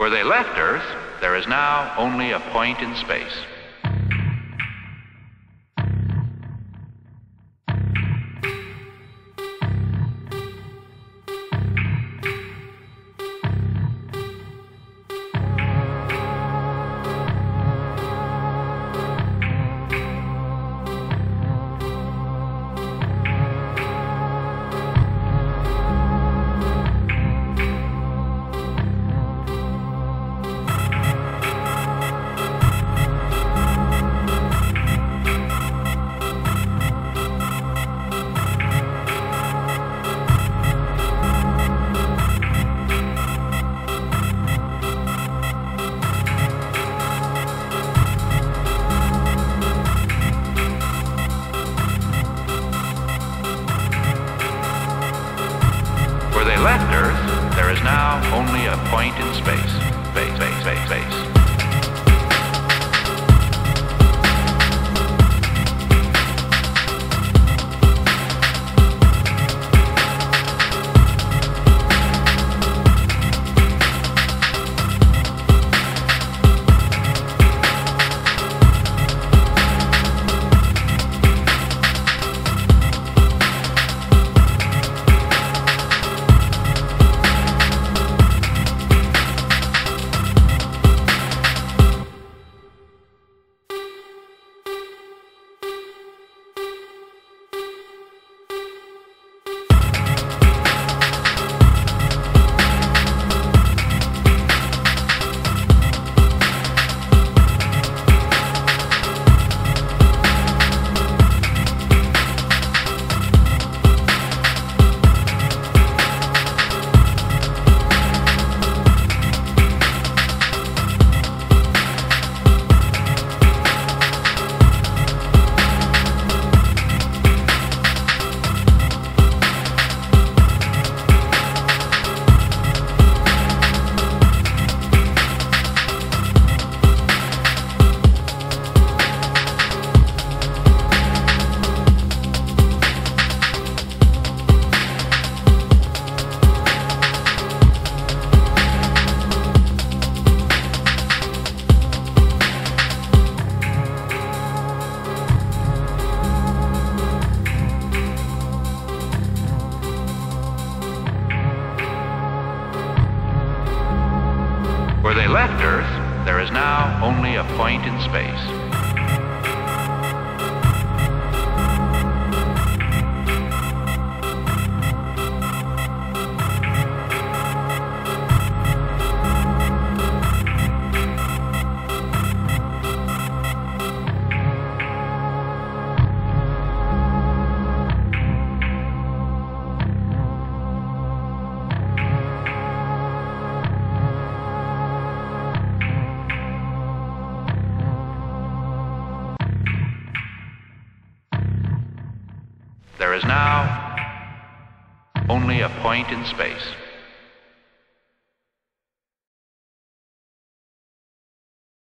Where they left Earth, there is now only a point in space. Now only a point in space. Where they left Earth, there is now only a point in space. There is now only a point in space.